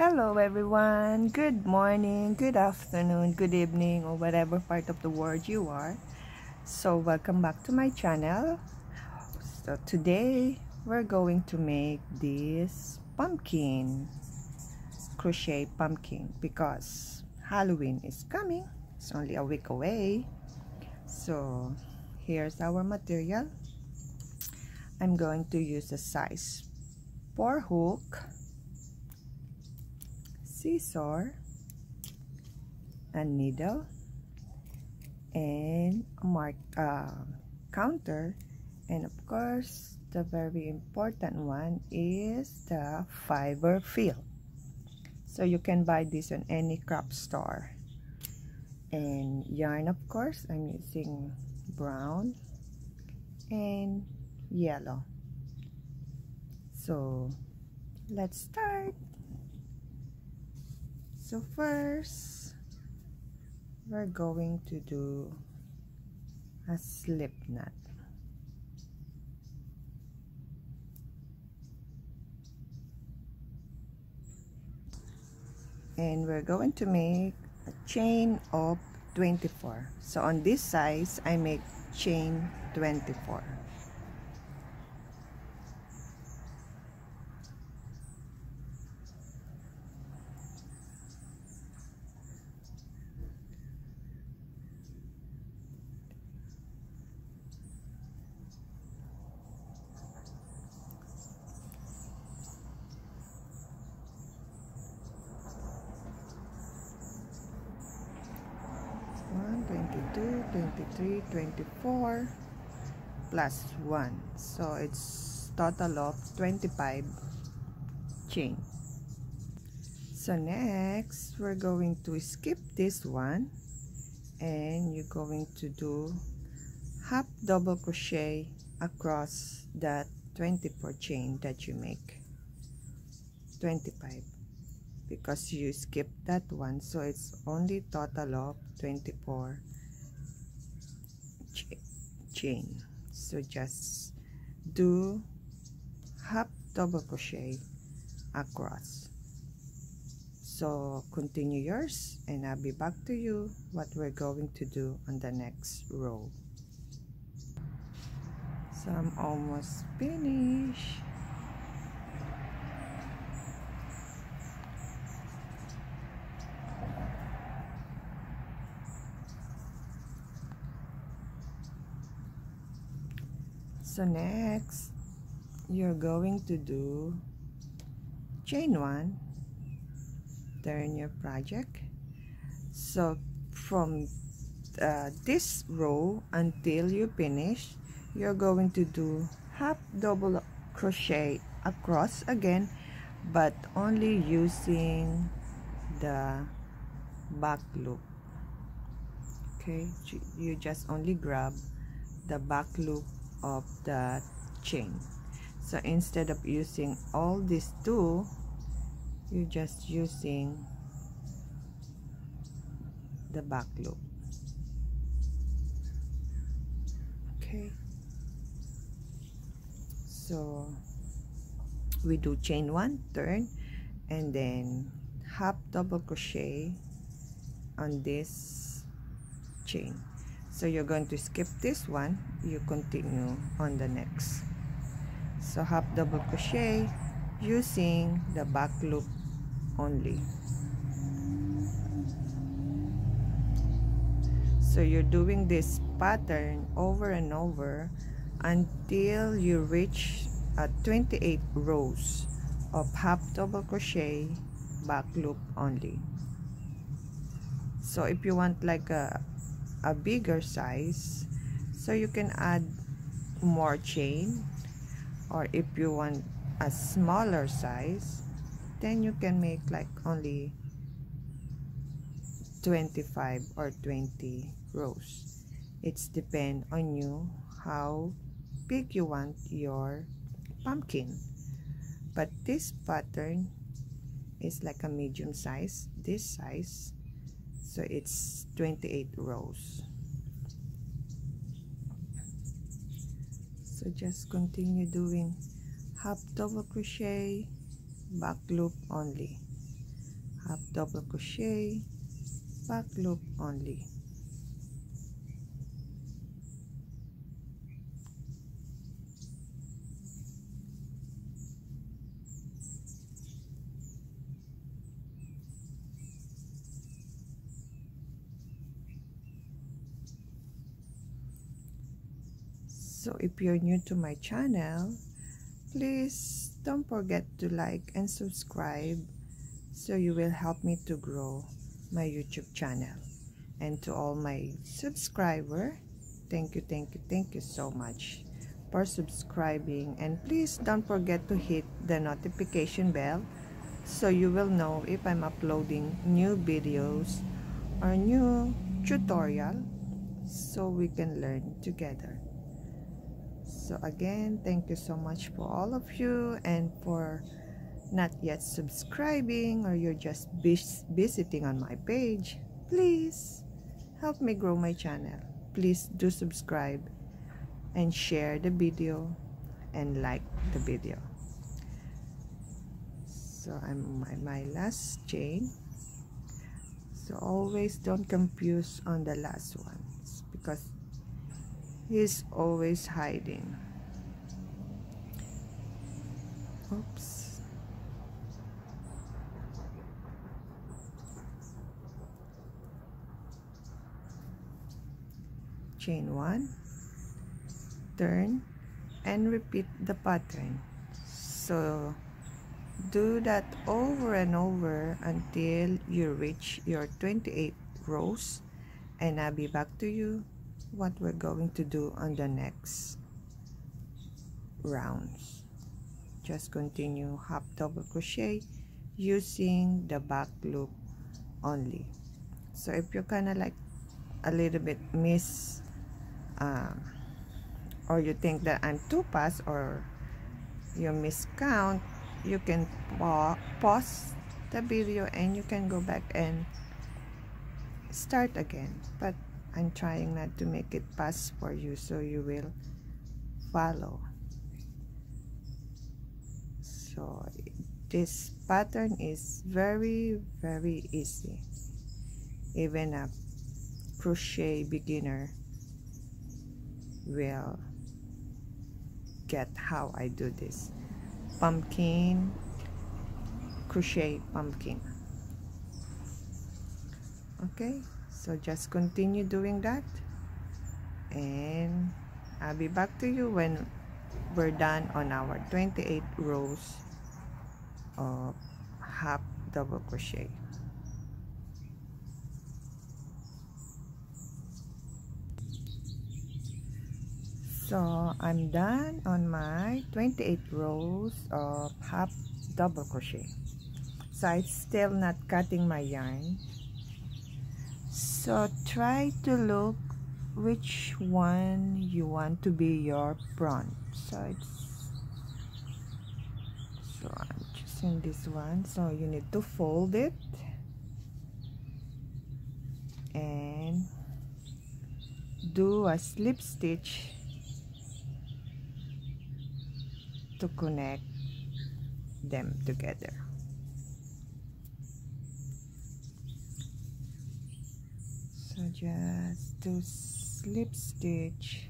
Hello everyone, good morning, good afternoon, good evening or whatever part of the world you are. So welcome back to my channel. So today we're going to make this pumpkin, crochet pumpkin because Halloween is coming. It's only a week away. So here's our material. I'm going to use a size 4 hook scissor, a needle, and a mark uh, counter, and of course, the very important one is the fiber fill. So you can buy this on any craft store. And yarn, of course, I'm using brown and yellow. So let's start. So first, we're going to do a slip knot. And we're going to make a chain of 24. So on this size, I make chain 24. One, 22, 23, 24 plus 1. So it's total of 25 chain. So next, we're going to skip this one and you're going to do half double crochet across that 24 chain that you make. 25 because you skipped that one so it's only total of 24 ch chain. So just do half double crochet across. So continue yours and I'll be back to you what we're going to do on the next row. So I'm almost finished so next you're going to do chain one. Turn your project. So from uh, this row until you finish you're going to do half double crochet across again but only using the back loop. Okay you just only grab the back loop of the chain. So instead of using all these two you're just using the back loop. Okay. So we do chain one turn and then half double crochet on this chain so you're going to skip this one. You continue on the next. So half double crochet using the back loop only. So you're doing this pattern over and over until you reach uh, 28 rows of half double crochet back loop only. So if you want like a a bigger size. So you can add more chain. Or if you want a smaller size then you can make like only 25 or 20 rows. It's depend on you how big you want your pumpkin. But this pattern is like a medium size. This size so it's 28 rows. So just continue doing half double crochet back loop only. Half double crochet back loop only So if you're new to my channel, please don't forget to like and subscribe so you will help me to grow my YouTube channel. And to all my subscriber, thank you, thank you, thank you so much for subscribing. And please don't forget to hit the notification bell so you will know if I'm uploading new videos or new tutorial so we can learn together so again thank you so much for all of you and for not yet subscribing or you're just visiting on my page. Please help me grow my channel. Please do subscribe and share the video and like the video. So I'm my, my last chain. So always don't confuse on the last ones because He's always hiding. Oops. Chain 1, turn, and repeat the pattern. So, do that over and over until you reach your 28 rows and I'll be back to you what we're going to do on the next rounds. Just continue half double crochet using the back loop only. So if you're kind of like a little bit miss uh, or you think that I'm too fast or you miscount you can pa pause the video and you can go back and start again. But I'm trying not to make it pass for you so you will follow. So this pattern is very very easy. Even a crochet beginner will get how I do this. Pumpkin crochet pumpkin. Okay so just continue doing that. And I'll be back to you when we're done on our 28 rows of half double crochet. So I'm done on my 28 rows of half double crochet. So I'm still not cutting my yarn so try to look which one you want to be your front so it's so I'm choosing this one. So you need to fold it. And do a slip stitch to connect them together just do slip stitch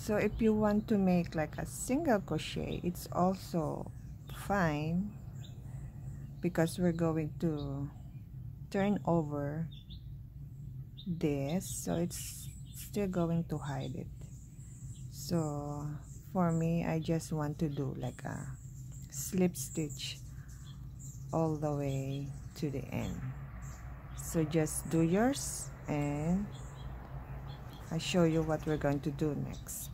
so if you want to make like a single crochet it's also fine because we're going to turn over this. So it's still going to hide it. So for me I just want to do like a slip stitch all the way to the end. So just do yours and I show you what we're going to do next.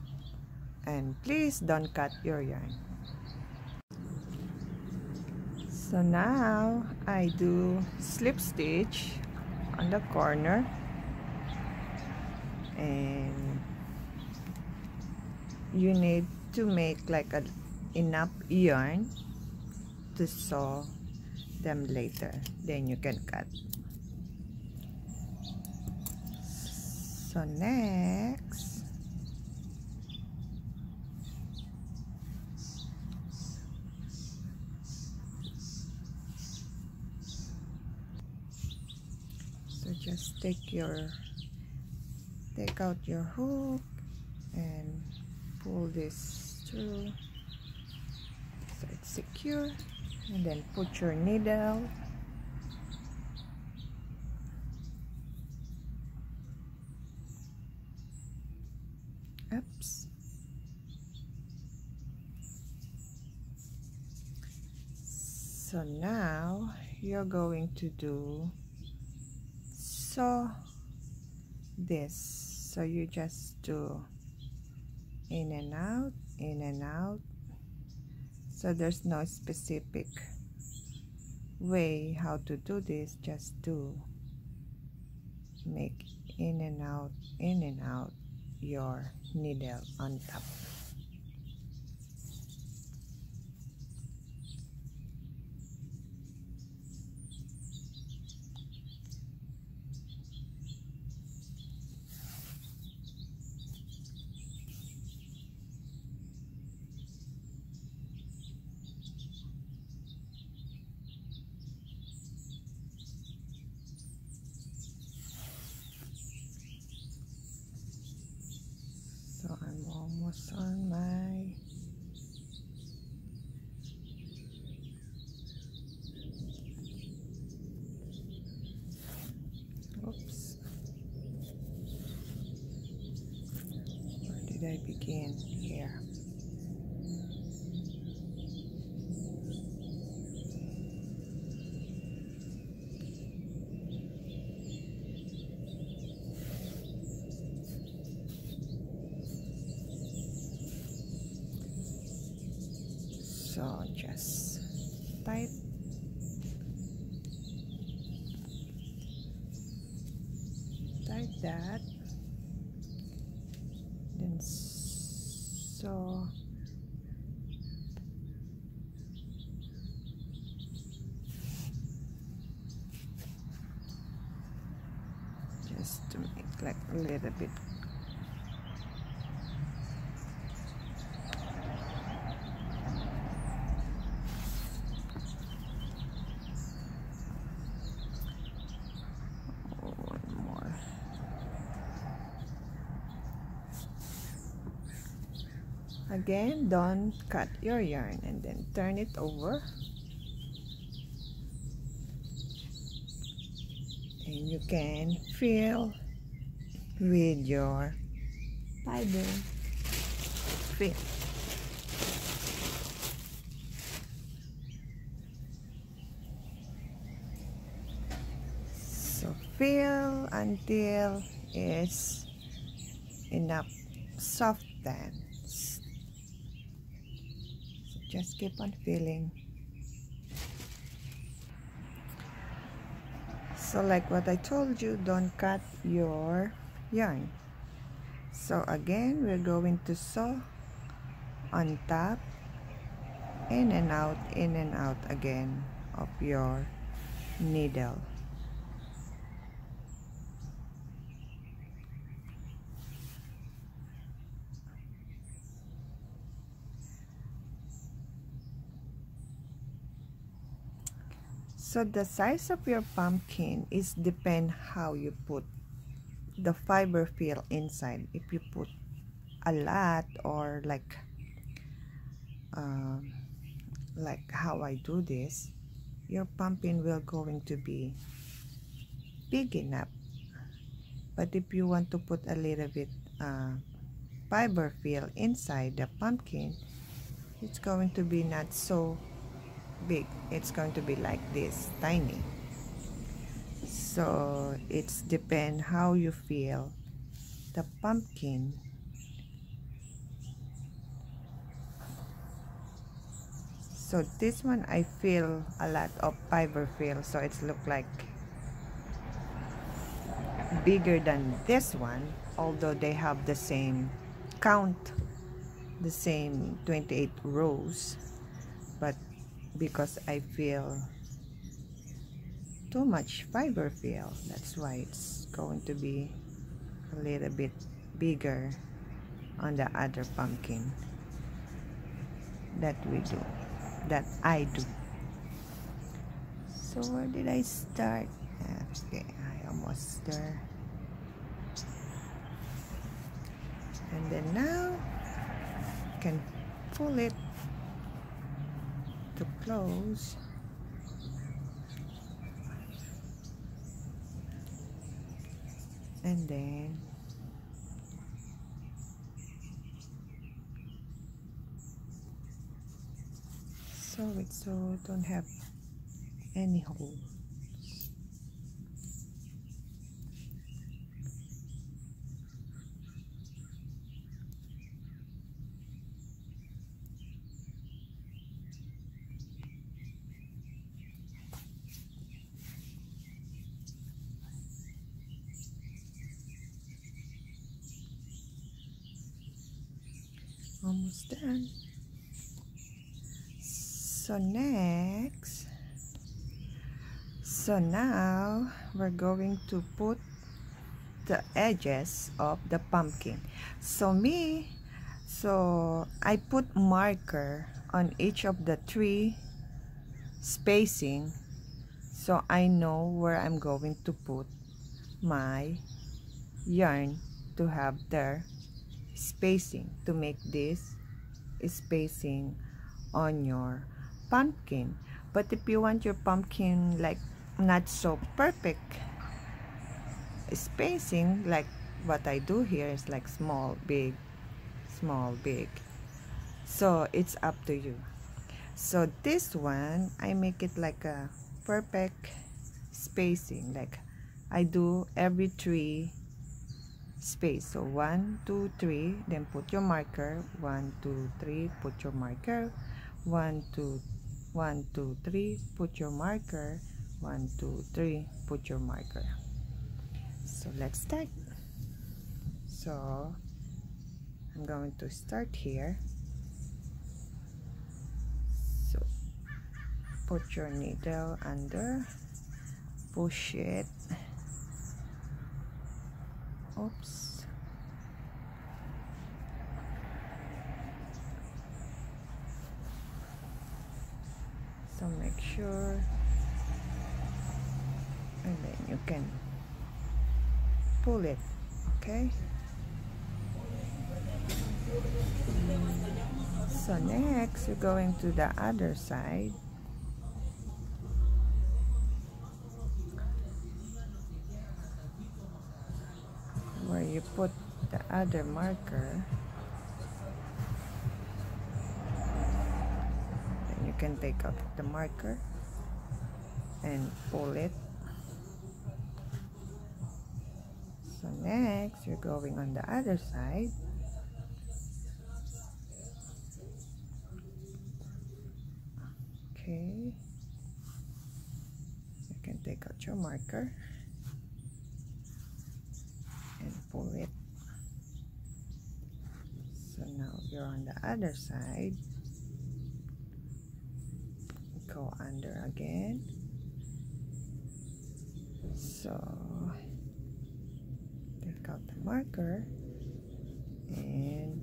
And please don't cut your yarn. So now I do slip stitch on the corner. And you need to make like a enough yarn to sew them later. Then you can cut so next. So just take your take out your hook and pull this through. So it's secure. And then put your needle oops. So now you're going to do so this. So you just do in and out in and out. So there's no specific way how to do this. Just do. Make in and out in and out your needle on top almost on my oops I begin here. So just tight tight that then so just to make like a little bit. Again don't cut your yarn and then turn it over. And you can fill with your fiber. Fill so fill until it's enough soften just keep on filling. So like what I told you don't cut your yarn so again we're going to sew on top in and out in and out again of your needle. So the size of your pumpkin is depend how you put the fiber fill inside. If you put a lot or like um, like how I do this, your pumpkin will going to be big enough. But if you want to put a little bit uh, fiber fill inside the pumpkin, it's going to be not so big it's going to be like this tiny so it's depend how you feel. The pumpkin. So this one I feel a lot of fiber feel so it's look like bigger than this one although they have the same count the same 28 rows. But because I feel too much fiber fill. That's why it's going to be a little bit bigger on the other pumpkin that we do that I do. So where did I start? Okay I almost there. And then now can pull it to close and then sew it so don't have any hole almost done so next so now we're going to put the edges of the pumpkin. So me so I put marker on each of the three spacing so I know where I'm going to put my yarn to have their spacing to make this spacing on your pumpkin. But if you want your pumpkin like not so perfect spacing like what I do here is like small big small big. So it's up to you. So this one I make it like a perfect spacing. Like I do every three space. So one two three then put your marker. One two three put your marker. One two one two three put your marker one two three put your marker. So let's start. So I'm going to start here. So put your needle under. Push it. Oops. So make sure pull it okay? So next you're going to the other side. Where you put the other marker. Then you can take out the marker and pull it so next you're going on the other side. Okay. You can take out your marker and pull it. So now you're on the other side. Go under again. So marker and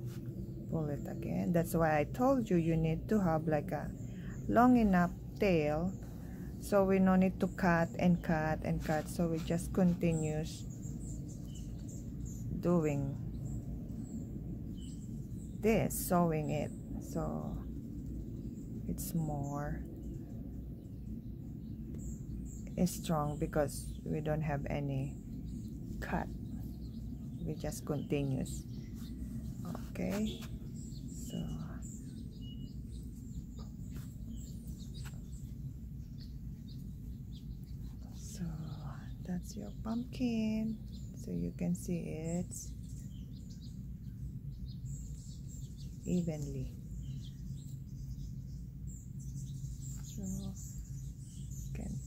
pull it again. That's why I told you you need to have like a long enough tail so we no need to cut and cut and cut. So we just continues doing this sewing it. So it's more strong because we don't have any cut we just continues okay. So. So that's your pumpkin. So you can see it evenly so can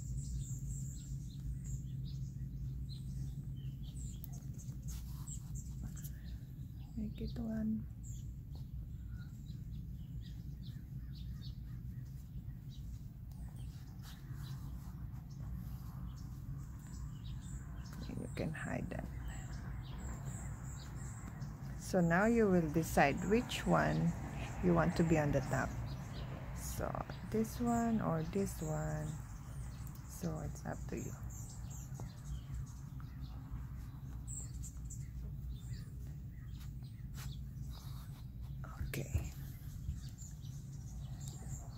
one you can hide them. so now you will decide which one you want to be on the top. So this one or this one. So it's up to you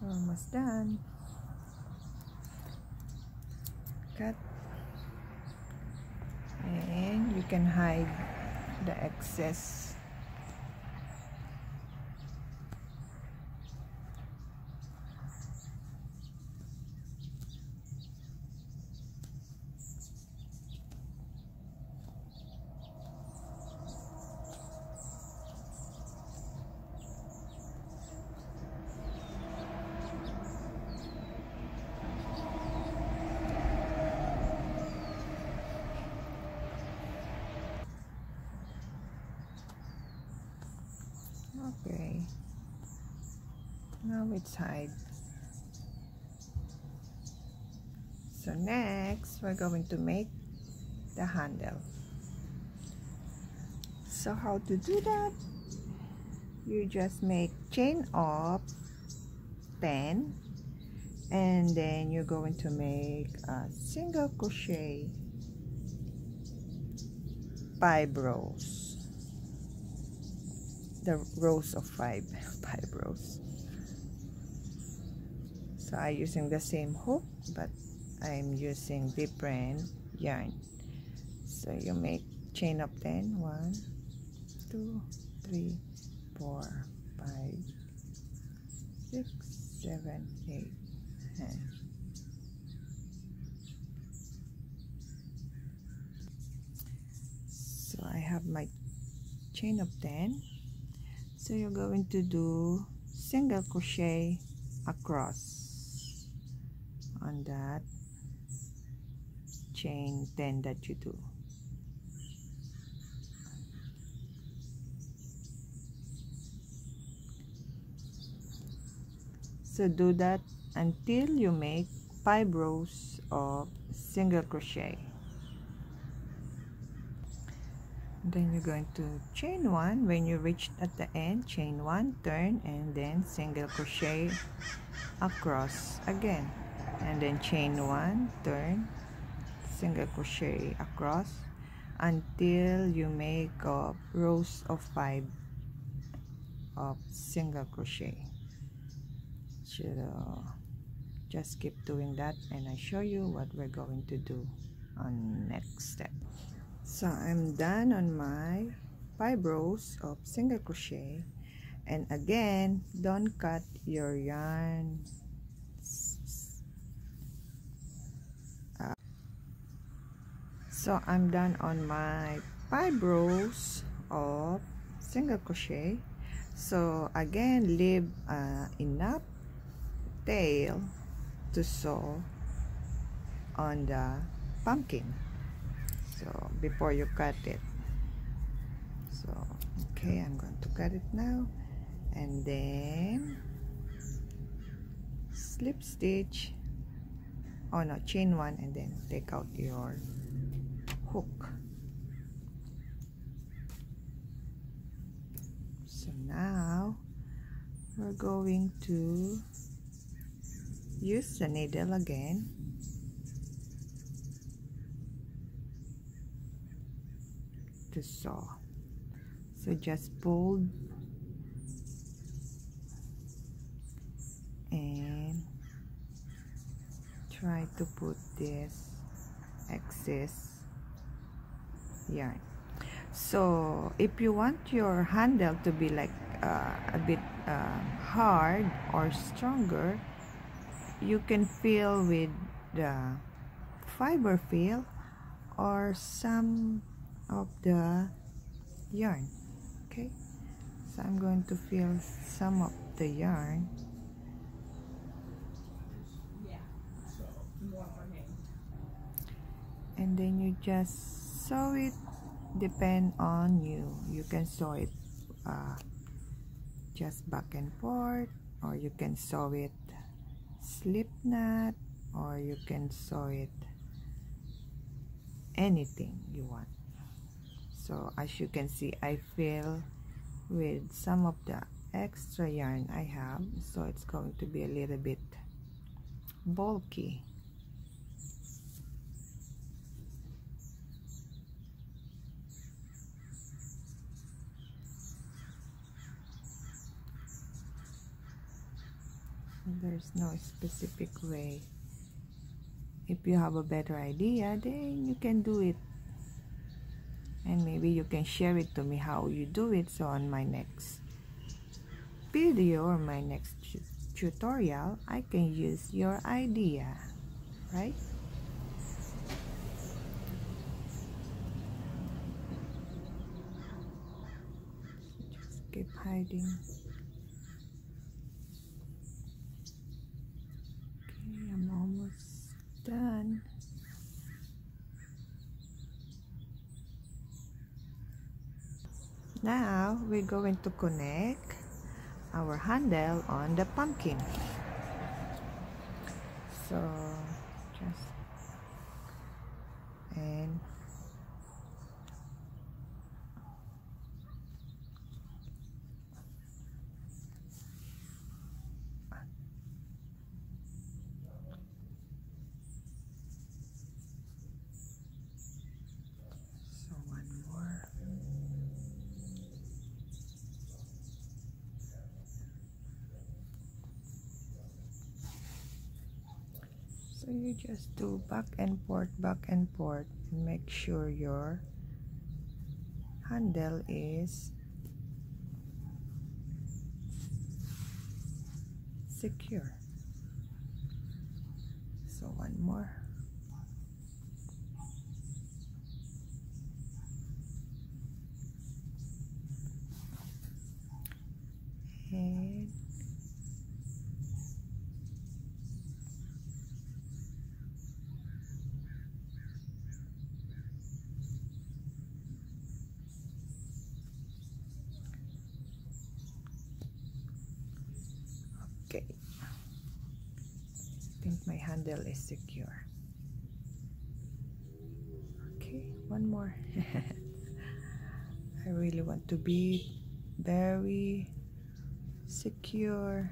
almost done cut. And you can hide the excess now it's hide so next we're going to make the handle. So how to do that? You just make chain of 10 and then you're going to make a single crochet five rows. The rows of five five rows so I'm using the same hook but I'm using different yarn. So you make chain of 10 1 2 3 4 5 6 7 8 10 so I have my chain of 10 so you're going to do single crochet across that chain 10 that you do. So do that until you make five rows of single crochet. Then you're going to chain one. When you reach at the end chain one turn and then single crochet across again and then chain one turn single crochet across until you make a rows of five of single crochet. So uh, just keep doing that and I show you what we're going to do on next step. So I'm done on my five rows of single crochet and again don't cut your yarn so I'm done on my five rows of single crochet. So again leave uh, enough tail to sew on the pumpkin. So before you cut it. So okay I'm going to cut it now. And then slip stitch oh no chain one and then take out your hook. So now we're going to use the needle again. To sew so just pull and try to put this excess yarn so if you want your handle to be like uh, a bit uh, hard or stronger you can fill with the fiber fill or some of the yarn okay? So I'm going to fill some of the yarn. And then you just sew it depend on you. You can sew it uh, just back and forth or you can sew it slip knot or you can sew it anything you want. So as you can see I fill with some of the extra yarn I have. So it's going to be a little bit bulky there's no specific way. If you have a better idea then you can do it. And maybe you can share it to me how you do it so on my next video or my next tutorial I can use your idea right? Just keep hiding done. Now we're going to connect our handle on the pumpkin. So just and so you just do back and forth back and forth and make sure your handle is secure. So one more and okay I think my handle is secure okay one more I really want to be very secure.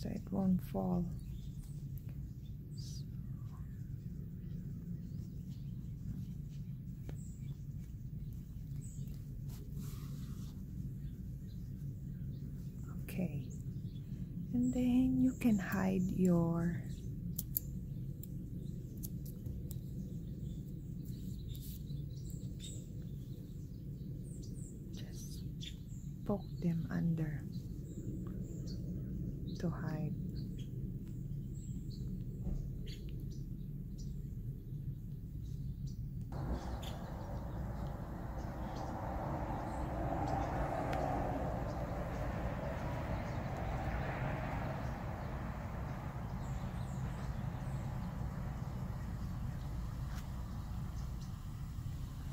So it won't fall. Okay. And then you can hide your just poke them under to hide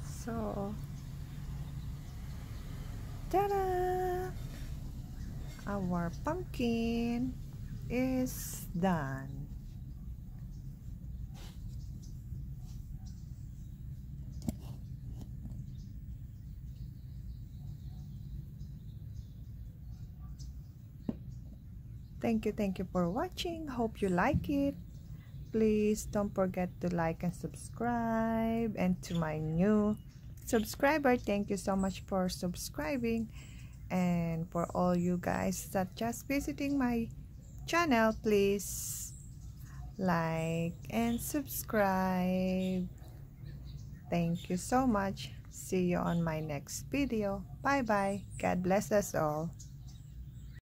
So, ta-da! Our pumpkin is done. Thank you, thank you for watching. Hope you like it please don't forget to like and subscribe and to my new subscriber thank you so much for subscribing and for all you guys that just visiting my channel please like and subscribe. Thank you so much. See you on my next video. Bye bye god bless us all